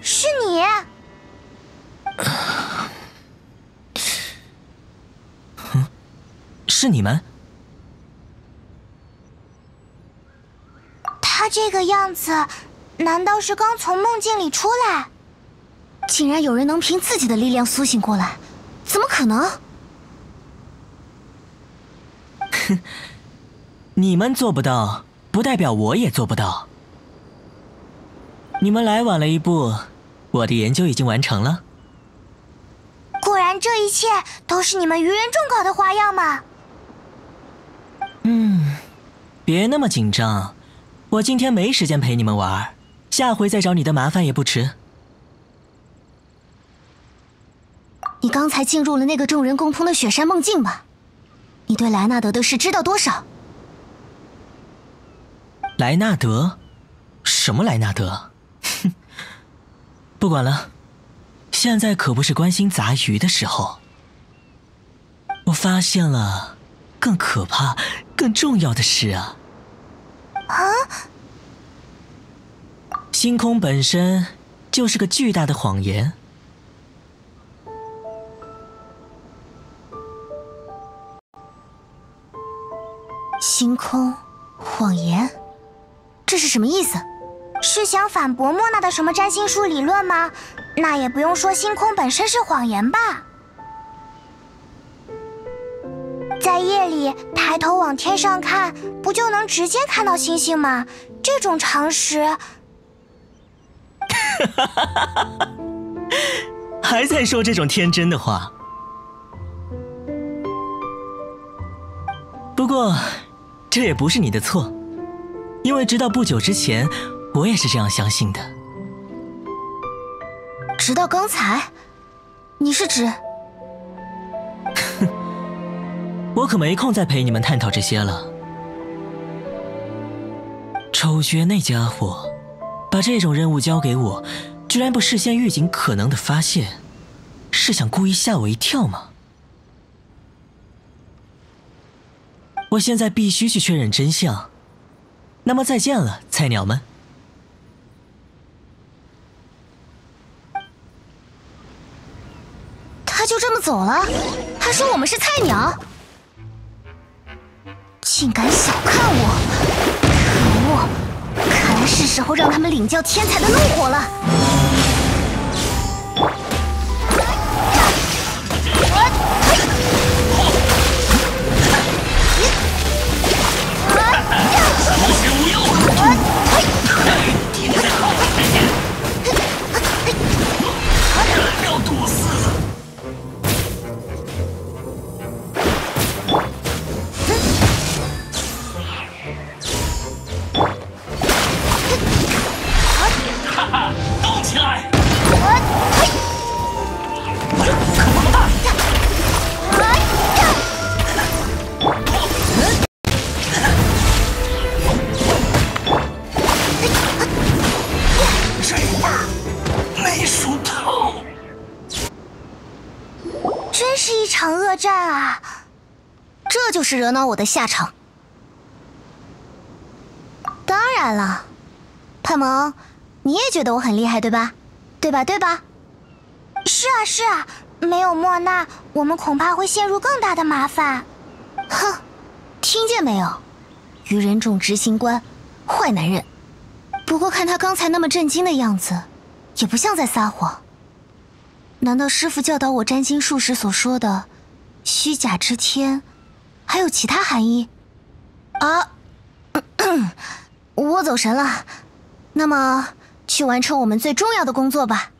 是你。是你们？他这个样子，难道是刚从梦境里出来？竟然有人能凭自己的力量苏醒过来，怎么可能？哼，你们做不到，不代表我也做不到。你们来晚了一步，我的研究已经完成了。果然，这一切都是你们愚人众搞的花样吗？嗯，别那么紧张，我今天没时间陪你们玩，下回再找你的麻烦也不迟。你刚才进入了那个众人共通的雪山梦境吧？你对莱纳德的事知道多少？莱纳德？什么莱纳德？哼，不管了，现在可不是关心杂鱼的时候。我发现了更可怕、更重要的事啊！啊！星空本身就是个巨大的谎言。星空，谎言，这是什么意思？是想反驳莫娜的什么占星术理论吗？那也不用说星空本身是谎言吧。在夜里抬头往天上看，不就能直接看到星星吗？这种常识，还在说这种天真的话。不过。这也不是你的错，因为直到不久之前，我也是这样相信的。直到刚才，你是指？哼，我可没空再陪你们探讨这些了。丑角那家伙，把这种任务交给我，居然不事先预警可能的发现，是想故意吓我一跳吗？我现在必须去确认真相，那么再见了，菜鸟们。就这么走了，还说我们是菜鸟，竟敢小看我！可恶，看来是时候让他们领教天才的怒火了。恶战啊！这就是惹恼我的下场。当然了，派蒙，你也觉得我很厉害对吧？对吧？对吧？是啊，是啊，没有莫娜，我们恐怕会陷入更大的麻烦。哼，听见没有？愚人众执行官，坏男人。不过看他刚才那么震惊的样子，也不像在撒谎。难道师傅教导我占星术时所说的？虚假之天，还有其他含义？啊，我走神了。那么，去完成我们最重要的工作吧。